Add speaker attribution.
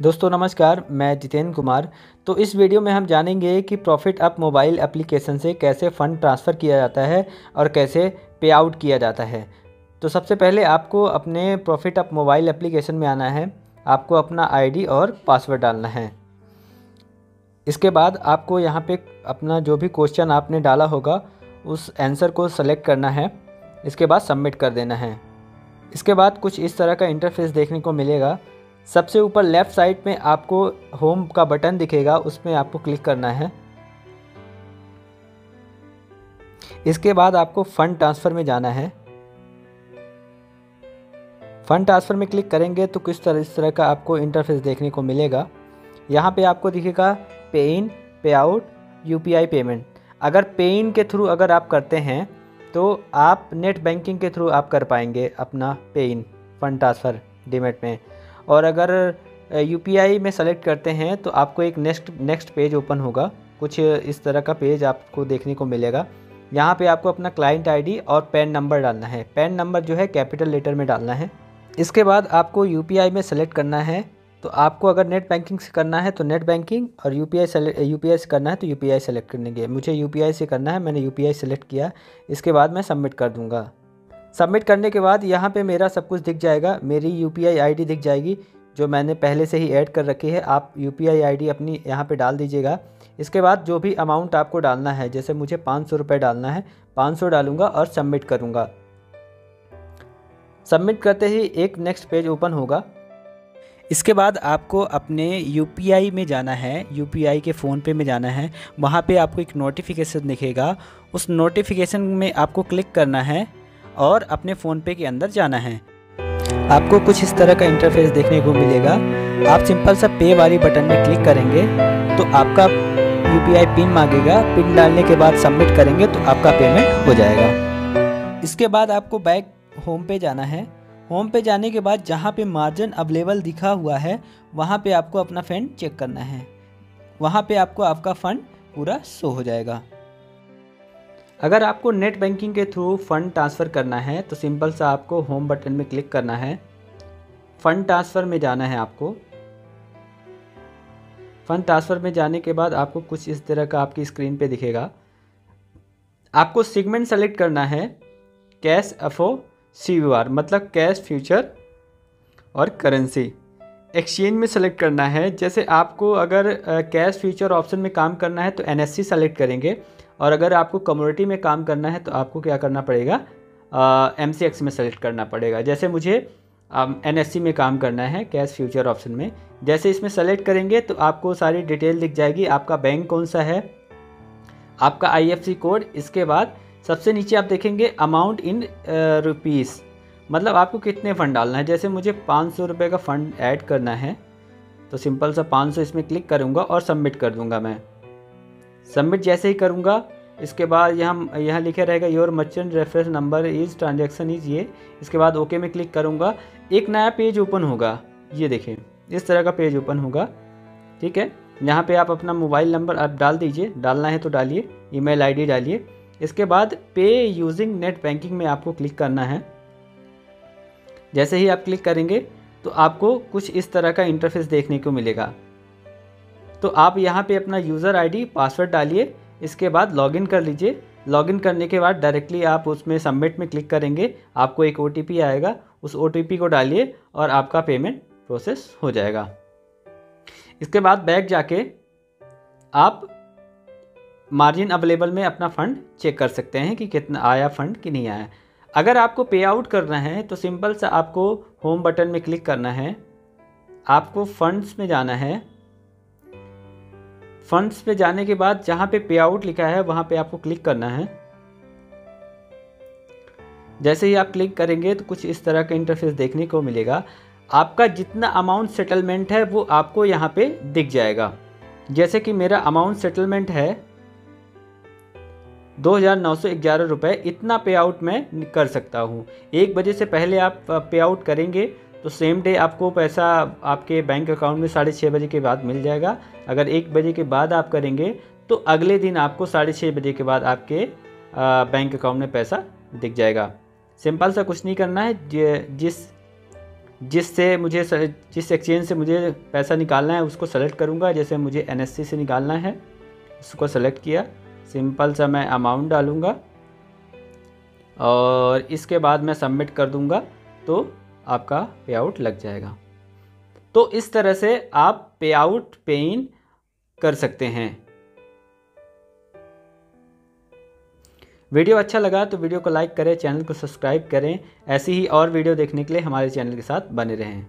Speaker 1: दोस्तों, नमस्कार, मैं जितेंद्र कुमार। तो इस वीडियो में हम जानेंगे कि प्रॉफिट अप मोबाइल एप्लीकेशन से कैसे फ़ंड ट्रांसफ़र किया जाता है और कैसे पे आउट किया जाता है। तो सबसे पहले आपको अपने प्रॉफिट अप मोबाइल एप्लीकेशन में आना है। आपको अपना आईडी और पासवर्ड डालना है। इसके बाद आपको यहाँ पे अपना जो भी क्वेश्चन आपने डाला होगा, उस आंसर को सेलेक्ट करना है। इसके बाद सबमिट कर देना है। इसके बाद कुछ इस तरह का इंटरफेस देखने को मिलेगा। सबसे ऊपर लेफ़्ट साइड में आपको होम का बटन दिखेगा उसमें आपको क्लिक करना है। इसके बाद आपको फ़ंड ट्रांसफ़र में जाना है। फ़ंड ट्रांसफ़र में क्लिक करेंगे तो किस तरह, इस तरह का आपको इंटरफेस देखने को मिलेगा। यहाँ पे आपको दिखेगा पे इन पे आउट यूपीआई पेमेंट। अगर पे इन के थ्रू अगर आप करते हैं तो आप नेट बैंकिंग के थ्रू आप कर पाएँगे अपना पे इन फ़ंड ट्रांसफ़र, डीमेट में। और अगर यूपीआई में सेलेक्ट करते हैं तो आपको एक नेक्स्ट नेक्स्ट पेज ओपन होगा। कुछ इस तरह का पेज आपको देखने को मिलेगा। यहाँ पे आपको अपना क्लाइंट आईडी और पैन नंबर डालना है। पैन नंबर जो है कैपिटल लेटर में डालना है। इसके बाद आपको यूपीआई में सेलेक्ट करना है। तो आपको अगर नेट बैंकिंग से करना है तो नेट बैंकिंग और यू पी आई से करना है तो यू पी आई सेलेक्ट करने मुझे यू पी से करना है, मैंने यू पी सेलेक्ट किया। इसके बाद मैं सबमिट कर दूँगा। सबमिट करने के बाद यहाँ पे मेरा सब कुछ दिख जाएगा। मेरी यू पी दिख जाएगी, जो मैंने पहले से ही ऐड कर रखी है। आप यू पी अपनी यहाँ पे डाल दीजिएगा। इसके बाद जो भी अमाउंट आपको डालना है, जैसे मुझे पाँच सौ रुपये डालना है, पाँच सौ डालूँगा और सबमिट करूँगा। सबमिट करते ही एक नेक्स्ट पेज ओपन होगा। इसके बाद आपको अपने यूपीआई में जाना है। यूपीआई के फ़ोनपे में जाना है। वहाँ पे आपको एक नोटिफिकेशन दिखेगा। उस नोटिफिकेशन में आपको क्लिक करना है। और अपने फ़ोनपे के अंदर जाना है। आपको कुछ इस तरह का इंटरफेस देखने को मिलेगा। आप सिंपल सा पे वाली बटन में क्लिक करेंगे तो आपका यूपीआई पिन मांगेगा। पिन डालने के बाद सबमिट करेंगे तो आपका पेमेंट हो जाएगा। इसके बाद आपको बैक होम पे जाना है। होम पे जाने के बाद जहाँ पे मार्जिन अवेलेबल दिखा हुआ है, वहाँ पे आपको अपना फंड चेक करना है। वहाँ पे आपको आपका फ़ंड पूरा शो हो जाएगा। अगर आपको नेट बैंकिंग के थ्रू फ़ंड ट्रांसफ़र करना है तो सिंपल सा आपको होम बटन में क्लिक करना है। फ़ंड ट्रांसफ़र में जाना है आपको। फ़ंड ट्रांसफ़र में जाने के बाद आपको कुछ इस तरह का आपकी स्क्रीन पे दिखेगा। आपको सिगमेंट सेलेक्ट करना है, कैश एफओ सी मतलब कैश फ्यूचर और करेंसी। एक्सचेंज में सेलेक्ट करना है, जैसे आपको अगर कैश फ्यूचर ऑप्शन में काम करना है तो एन सेलेक्ट करेंगे। और अगर आपको कम्युनिटी में काम करना है तो आपको क्या करना पड़ेगा? एम सी एक्स में सेलेक्ट करना पड़ेगा। जैसे मुझे एन एस सी में काम करना है कैश फ्यूचर ऑप्शन में। जैसे इसमें सेलेक्ट करेंगे तो आपको सारी डिटेल दिख जाएगी। आपका बैंक कौन सा है? आपका आई एफ़ सी कोड इसके बाद सबसे नीचे आप देखेंगे अमाउंट इन रुपीज़ मतलब आपको कितने फ़ंड डालना है? जैसे मुझे पाँच सौ रुपये का फ़ंड ऐड करना है तो सिंपल सा पाँच सौ इसमें क्लिक करूँगा और सबमिट कर दूँगा मैं। सबमिट जैसे ही करूँगा, इसके बाद यहाँ यहाँ लिखे रहेगा your merchant reference number is transaction is ये। इसके बाद ओके में क्लिक करूँगा, एक नया पेज ओपन होगा, ये देखें, इस तरह का पेज ओपन होगा, ठीक है? यहाँ पे आप अपना मोबाइल नंबर आप डाल दीजिए, डालना है तो डालिए, ईमेल आईडी डालिए। इसके बाद पे यूजिंग नेट बैंकिंग में आपको क्लिक करना है। जैसे ही आप क्लिक करेंगे तो आपको कुछ इस तरह का इंटरफेस देखने को मिलेगा। तो आप यहाँ पे अपना यूज़र आईडी पासवर्ड डालिए, इसके बाद लॉगिन कर लीजिए। लॉगिन करने के बाद डायरेक्टली आप उसमें सबमिट में क्लिक करेंगे, आपको एक ओटीपी आएगा, उस ओटीपी को डालिए और आपका पेमेंट प्रोसेस हो जाएगा। इसके बाद बैग जाके आप मार्जिन अवेलेबल में अपना फ़ंड चेक कर सकते हैं कि कितना आया फ़ंड कि नहीं आया। अगर आपको पे आउट करना है तो सिंपल सा आपको होम बटन में क्लिक करना है। आपको फंड्स में जाना है। फंड्स पे जाने के बाद जहाँ पे पे आउट लिखा है, वहाँ पे आपको क्लिक करना है। जैसे ही आप क्लिक करेंगे तो कुछ इस तरह का इंटरफेस देखने को मिलेगा। आपका जितना अमाउंट सेटलमेंट है, वो आपको यहाँ पे दिख जाएगा। जैसे कि मेरा अमाउंट सेटलमेंट है दो हज़ार नौ सौ ग्यारह रुपये इतना पे आउट मैं कर सकता हूँ। एक बजे से पहले आप पे आउट करेंगे तो सेम डे आपको पैसा आपके बैंक अकाउंट में साढ़े छः बजे के बाद मिल जाएगा। अगर एक बजे के बाद आप करेंगे तो अगले दिन आपको साढ़े छः बजे के बाद आपके बैंक अकाउंट में पैसा दिख जाएगा। सिंपल सा कुछ नहीं करना है। जिस, जिससे मुझे जिस एक्सचेंज से मुझे पैसा निकालना है, उसको सेलेक्ट करूँगा। जैसे मुझे एनएससी से निकालना है, उसको सेलेक्ट किया। सिंपल सा मैं अमाउंट डालूँगा और इसके बाद मैं सबमिट कर दूँगा। तो आपका पे आउट लग जाएगा। तो इस तरह से आप पे आउट पे इन कर सकते हैं। वीडियो अच्छा लगा तो वीडियो को लाइक करें, चैनल को सब्सक्राइब करें। ऐसी ही और वीडियो देखने के लिए हमारे चैनल के साथ बने रहें।